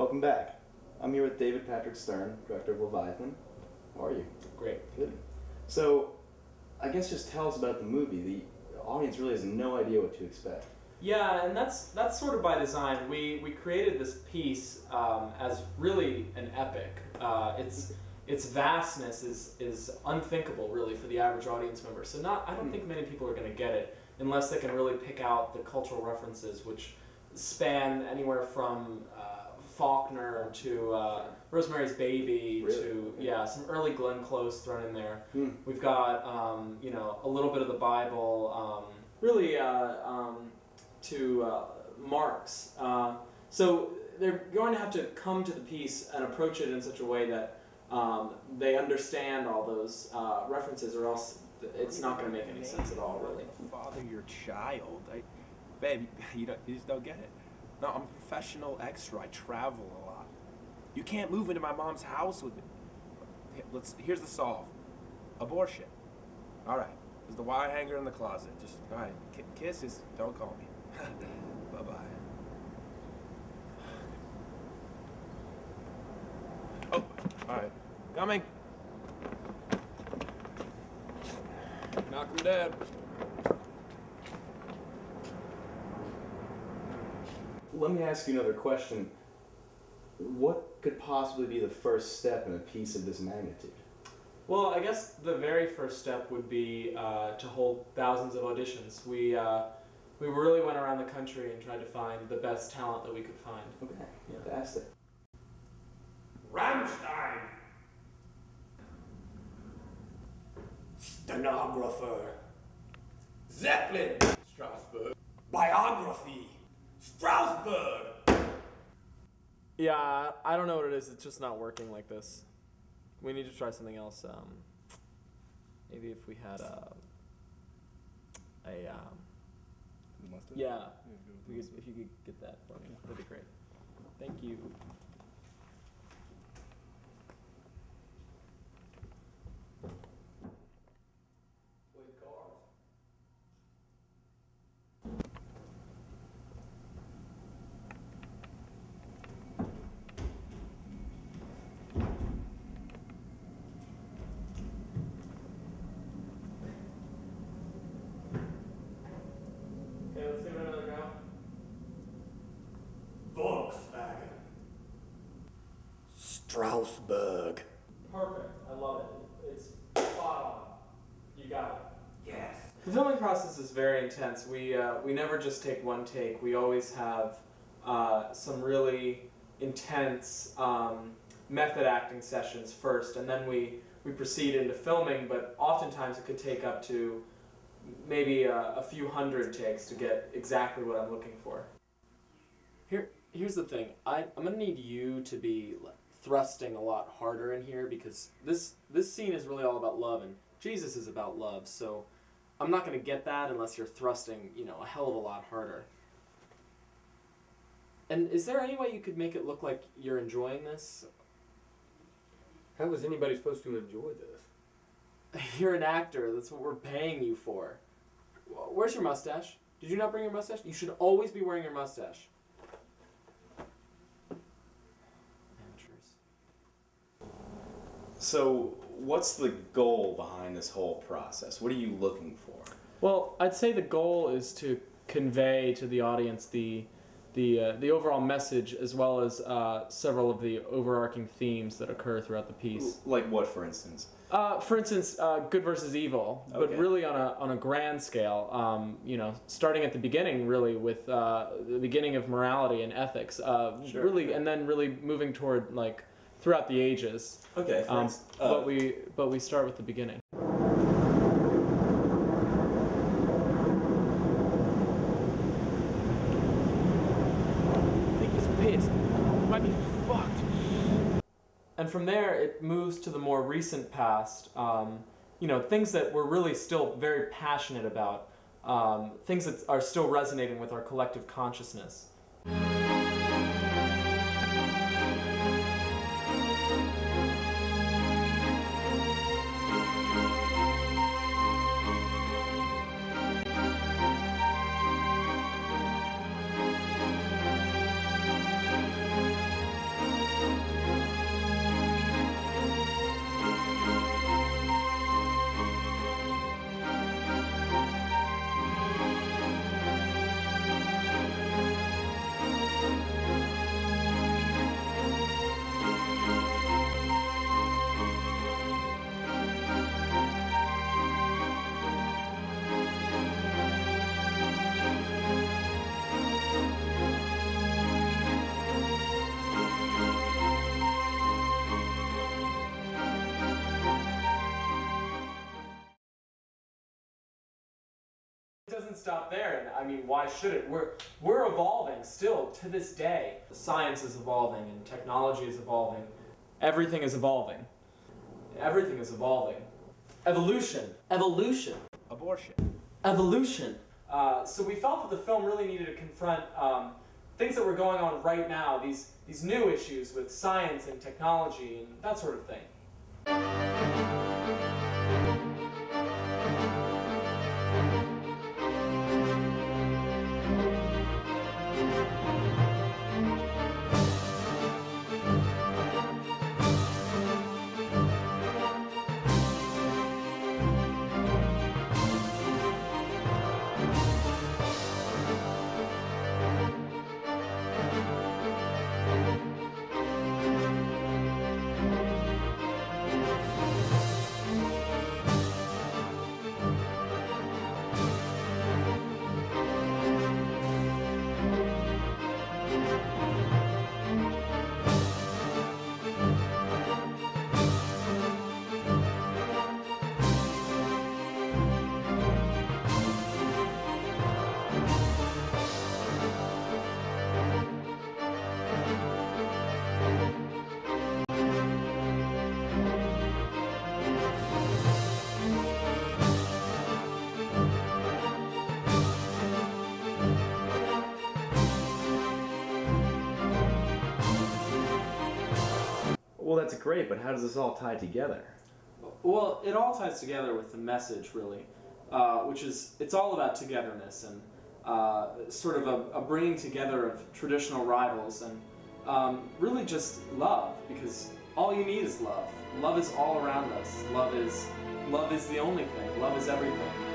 welcome back. I'm here with David Patrick Stern, director of Leviathan. How are you? Great. Good. So, I guess just tell us about the movie. The audience really has no idea what to expect. Yeah, and that's that's sort of by design. We we created this piece um, as really an epic. Uh, its its vastness is is unthinkable really for the average audience member. So not I don't think many people are going to get it unless they can really pick out the cultural references, which span anywhere from uh, Faulkner to uh, Rosemary's Baby Really? to yeah some early Glenn Close thrown in there. Hmm. We've got um, you know a little bit of the Bible, um, really uh, um, to uh, Marx. Uh, so they're going to have to come to the piece and approach it in such a way that um, they understand all those uh, references, or else it's not going to make any sense at all, really. Father your child. I, babe, you, don't, you just don't get it. No, I'm a professional extra. I travel a lot. You can't move into my mom's house with me. Let's. Here's the solve. Abortion. All right. There's the wire hanger in the closet. Just all right. K- kisses. Don't call me. bye bye. Oh, all right. Coming. Knock him dead. Let me ask you another question. What could possibly be the first step in a piece of this magnitude? Well, I guess the very first step would be uh, to hold thousands of auditions. We uh, we really went around the country and tried to find the best talent that we could find. Okay, fantastic. Rammstein. Stenographer. Zeppelin. Strasbourg. Biography. Strasbourg. Yeah, I don't know what it is. It's just not working like this. We need to try something else. Um, maybe if we had a, a um, yeah, if, you could, if you could get that for me, that'd be great. Thank you. Okay, let's give it another go. Volkswagen. Strasbourg. Perfect. I love it. It's spot on. You got it. Yes. The filming process is very intense. We uh, we never just take one take. We always have uh, some really intense um, method acting sessions first, and then we we proceed into filming. But oftentimes it could take up to maybe a, a few hundred takes to get exactly what I'm looking for. Here here's the thing. I I'm gonna need you to be like, thrusting a lot harder in here because this this scene is really all about love and Jesus is about love. So. I'm not going to get that unless you're thrusting, you know, a hell of a lot harder. And is there any way you could make it look like you're enjoying this? How is anybody supposed to enjoy this? You're an actor. That's what we're paying you for. Where's your mustache? Did you not bring your mustache? You should always be wearing your mustache. So, what's the goal behind this whole process? What are you looking for? Well, I'd say the goal is to convey to the audience the the uh, the overall message as well as uh, several of the overarching themes that occur throughout the piece. Like what, for instance? Uh, for instance, uh, good versus evil, but Okay. really on a on a grand scale. Um, you know, starting at the beginning, really with uh, the beginning of morality and ethics. Uh, Sure. Really, and then really moving toward like throughout the ages. Okay, Um, instance, uh, but we but we start with the beginning. I think he's pissed. Might be fucked. And from there, it moves to the more recent past. Um, you know, things that we're really still very passionate about. Um, things that are still resonating with our collective consciousness. Doesn't stop there, and I mean, why should it? We're we're evolving still to this day. Science is evolving, and technology is evolving. Everything is evolving. Everything is evolving. Evolution. Evolution. Abortion. Evolution. Uh, so we felt that the film really needed to confront um, things that were going on right now. These these new issues with science and technology and that sort of thing. Well, that's great, but how does this all tie together? Well, it all ties together with the message, really, uh, which is it's all about togetherness and uh, sort of a, a bringing together of traditional rivals and um, really just love, because all you need is love. Love is all around us. Love is love is the only thing. Love is everything.